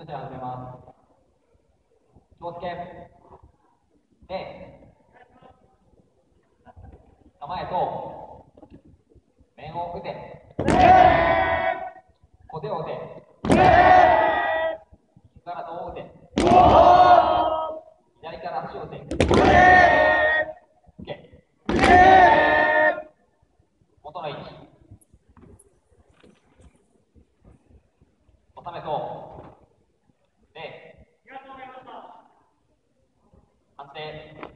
それでは始めます。気をつけ。A。構えと。面を打て。小手を打て。から胴を打て。左から足を打て。元の位置。収めそう。して。